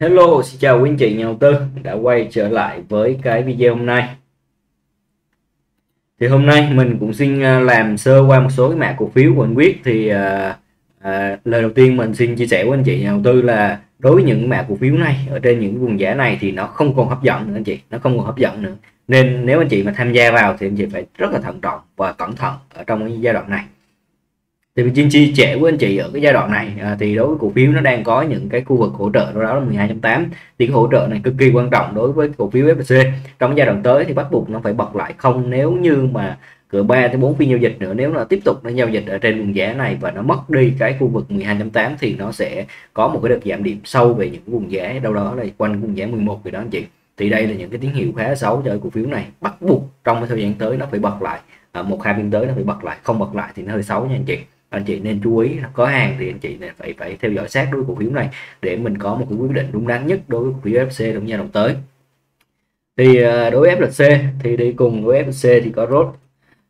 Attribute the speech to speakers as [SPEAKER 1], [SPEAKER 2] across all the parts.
[SPEAKER 1] Hello, xin chào quý anh chị nhà đầu tư đã quay trở lại với cái video hôm nay. Thì hôm nay mình cũng xin à, làm sơ qua một số cái mã cổ phiếu của anh Quyết thì à, à, lời đầu tiên mình xin chia sẻ với anh chị nhà đầu tư là đối với những mã cổ phiếu này ở trên những vùng giá này thì nó không còn hấp dẫn nữa anh chị, nó không còn hấp dẫn nữa. Nên nếu anh chị mà tham gia vào thì anh chị phải rất là thận trọng và cẩn thận ở trong cái giai đoạn này thì mình chi trẻ của anh chị ở cái giai đoạn này à, thì đối với cổ phiếu nó đang có những cái khu vực hỗ trợ đó, đó là 12.8 thì cái hỗ trợ này cực kỳ quan trọng đối với cổ phiếu FPC trong giai đoạn tới thì bắt buộc nó phải bật lại không nếu như mà cửa 3 tới 4 phiên giao dịch nữa nếu nó tiếp tục nó giao dịch ở trên vùng giá này và nó mất đi cái khu vực 12.8 thì nó sẽ có một cái đợt giảm điểm sâu về những vùng giá đâu đó là quanh vùng giá 11 thì đó anh chị. Thì đây là những cái tín hiệu khá xấu cho cổ phiếu này. Bắt buộc trong cái thời gian tới nó phải bật lại à, một hai phiên tới nó phải bật lại không bật lại thì nó hơi xấu nha anh chị anh chị nên chú ý có hàng thì anh chị nên phải phải theo dõi sát đối với cổ phiếu này để mình có một cái quyết định đúng đắn nhất đối với cổ phiếu FC trong giai đoạn tới. Thì à, đối với FLC thì đi cùng với FLC thì có rốt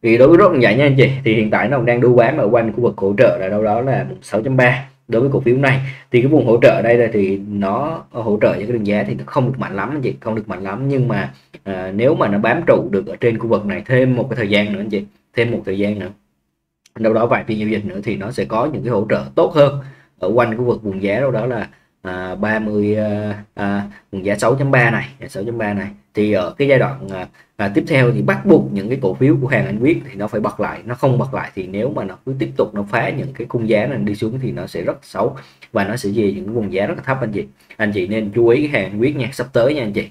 [SPEAKER 1] thì đối với rốt như vậy nha anh chị thì hiện tại nó đang đu bán ở quanh khu vực hỗ trợ là đâu đó là 6.3 đối với cổ phiếu này. Thì cái vùng hỗ trợ đây là thì nó hỗ trợ những cái đường giá thì nó không được mạnh lắm anh chị không được mạnh lắm. Nhưng mà à, nếu mà nó bám trụ được ở trên khu vực này thêm một cái thời gian nữa anh chị thêm một thời gian nữa đâu đó vài phiên giao dịch nữa thì nó sẽ có những cái hỗ trợ tốt hơn. Ở quanh khu vực vùng giá đâu đó là à, 30 à, à, vùng giá 6.3 này 6.3 này. Thì ở cái giai đoạn à, à, tiếp theo thì bắt buộc những cái cổ phiếu của hàng anh quyết thì nó phải bật lại. Nó không bật lại thì nếu mà nó cứ tiếp tục nó phá những cái khung giá này đi xuống thì nó sẽ rất xấu và nó sẽ về những cái vùng giá rất là thấp anh chị. Anh chị nên chú ý cái hàng quyết nha sắp tới nha anh chị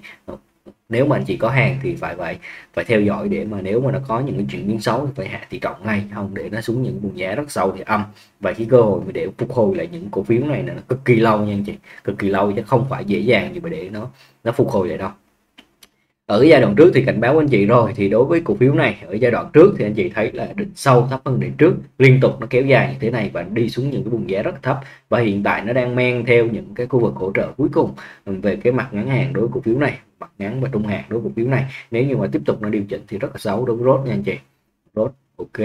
[SPEAKER 1] nếu mà anh chị có hàng thì phải phải phải theo dõi để mà nếu mà nó có những cái chuyển biến xấu thì phải hạ tỷ trọng ngay, không để nó xuống những vùng giá rất sâu thì âm. Và cái cơ hội để phục hồi lại những cổ phiếu này là cực kỳ lâu nha anh chị, cực kỳ lâu chứ không phải dễ dàng gì mà để nó nó phục hồi lại đâu ở giai đoạn trước thì cảnh báo anh chị rồi, thì đối với cổ phiếu này, ở giai đoạn trước thì anh chị thấy là đỉnh sâu, thấp hơn đỉnh trước. Liên tục nó kéo dài như thế này và đi xuống những cái vùng giá rất thấp. Và hiện tại nó đang men theo những cái khu vực hỗ trợ cuối cùng ừ, về cái mặt ngắn hàng đối với cổ phiếu này, mặt ngắn và trung hạn đối với cổ phiếu này. Nếu như mà tiếp tục nó điều chỉnh thì rất là xấu đối với rốt nha anh chị. Rốt ok.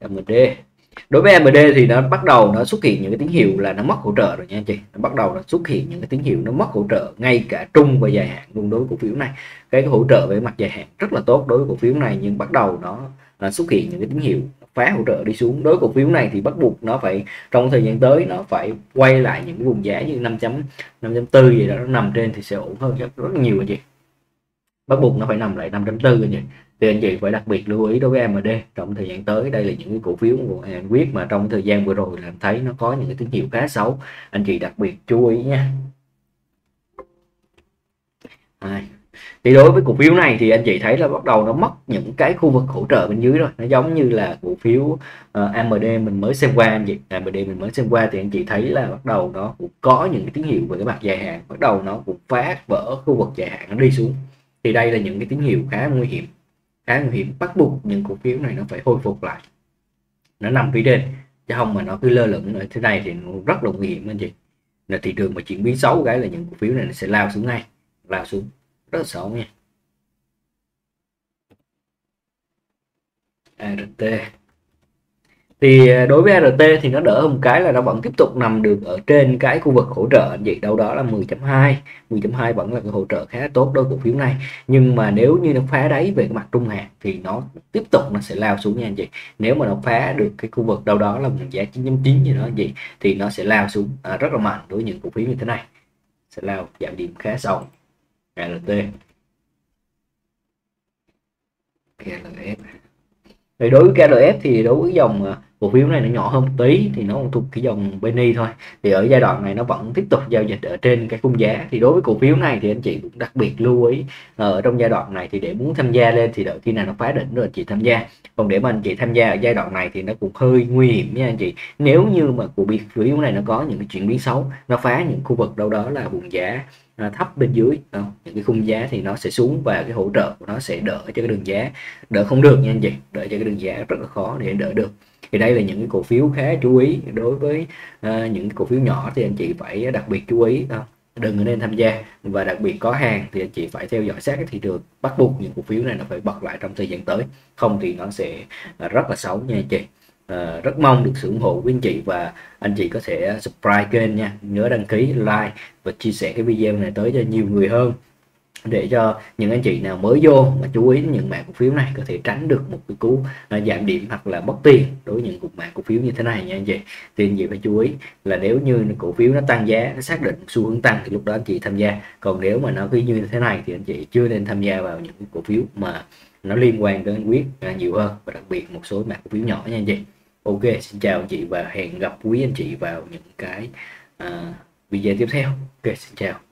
[SPEAKER 1] MD đối với AMD thì nó bắt đầu nó xuất hiện những cái tín hiệu là nó mất hỗ trợ rồi nha anh chị. Nó bắt đầu nó xuất hiện những cái tín hiệu nó mất hỗ trợ ngay cả trung và dài hạn luôn đối với cổ phiếu này. Cái, hỗ trợ về mặt dài hạn rất là tốt đối với cổ phiếu này nhưng bắt đầu nó là xuất hiện những cái tín hiệu phá hỗ trợ đi xuống. Đối với cổ phiếu này thì bắt buộc nó phải trong thời gian tới nó phải quay lại những vùng giá như 5.5.4 gì đó nó nằm trên thì sẽ ổn hơn rất, rất nhiều anh chị. Bắt buộc nó phải nằm lại 5.4 anh chị thì anh chị phải đặc biệt lưu ý đối với AMD trong thời gian tới đây là những cái cổ phiếu của anh Quyết mà trong thời gian vừa rồi làm thấy nó có những cái tín hiệu khá xấu. Anh chị đặc biệt chú ý nha à. thì đối với cổ phiếu này thì anh chị thấy là bắt đầu nó mất những cái khu vực hỗ trợ bên dưới rồi. Nó giống như là cổ phiếu ờ, uh, AMD mình mới xem qua anh chị. AMD mình mới xem qua thì anh chị thấy là bắt đầu nó cũng có những cái tín hiệu về cái mặt dài hạn. Bắt đầu nó cũng phá vỡ khu vực dài hạn nó đi xuống. Thì đây là những cái tín hiệu khá nguy hiểm khá nguy hiểm bắt buộc những cổ phiếu này nó phải hồi phục lại. Nó nằm phía trên, chứ không mà nó cứ lơ lửng ở thế này thì nó rất là nguy hiểm anh chị. Là thị trường mà chuyển biến xấu cái là những cổ phiếu này nó sẽ lao xuống ngay, lao xuống rất là xấu nha. ART thì à, đối với RT thì nó đỡ hơn cái là nó vẫn tiếp tục nằm được ở trên cái khu vực hỗ trợ. Anh chị đâu đó là 10.2 10.2 vẫn là cái hỗ trợ khá tốt đối với cổ phiếu này. Nhưng mà nếu như nó phá đáy về cái mặt trung hạn thì nó tiếp tục nó sẽ lao xuống nha anh chị. Nếu mà nó phá được cái khu vực đâu đó là một giá 9.9 gì đó anh chị thì nó sẽ lao xuống à, rất là mạnh đối với những cổ phiếu như thế này. Sẽ lao giảm điểm khá sâu. RT KLF thì đối với KLF thì đối với dòng à, cổ phiếu này nó nhỏ hơn một tí thì nó cũng thuộc cái dòng Penny thôi. Thì ở giai đoạn này nó vẫn tiếp tục giao dịch ở trên cái khung giá. Thì đối với cổ phiếu này thì anh chị cũng đặc biệt lưu ý ở trong giai đoạn này thì để muốn tham gia lên thì đợi khi nào nó phá đỉnh rồi anh chị tham gia. Còn để mà anh chị tham gia ở giai đoạn này thì nó cũng hơi nguy hiểm nha anh chị. Nếu như mà cổ phiếu này nó có những cái chuyển biến xấu, nó phá những khu vực đâu đó là vùng giá à, thấp bên dưới không? những cái khung giá thì nó sẽ xuống và cái hỗ trợ của nó sẽ đỡ cho cái đường giá đỡ không được nha anh chị đỡ cho cái đường giá rất là khó để đỡ được thì đây là những cái cổ phiếu khá chú ý đối với uh, những cổ phiếu nhỏ thì anh chị phải đặc biệt chú ý không? đừng nên tham gia và đặc biệt có hàng thì anh chị phải theo dõi sát cái thị trường bắt buộc những cổ phiếu này nó phải bật lại trong thời gian tới không thì nó sẽ rất là xấu nha anh chị uh, rất mong được sự ủng hộ của anh chị và anh chị có thể subscribe kênh nha. Nhớ đăng ký like và chia sẻ cái video này tới cho nhiều người hơn. Để cho những anh chị nào mới vô mà chú ý những mảng cổ phiếu này có thể tránh được một cái cú à, giảm điểm hoặc là mất tiền đối với những cục mã cổ phiếu như thế này nha anh chị. Thì anh chị phải chú ý là nếu như cổ phiếu nó tăng giá nó xác định xu hướng tăng thì lúc đó anh chị tham gia. Còn nếu mà nó cứ như thế này thì anh chị chưa nên tham gia vào những cổ phiếu mà nó liên quan đến quyết à, nhiều hơn và đặc biệt một số mảng cổ phiếu nhỏ nha anh chị ok xin chào anh chị và hẹn gặp quý anh chị vào những cái uh, video tiếp theo. Ok xin chào.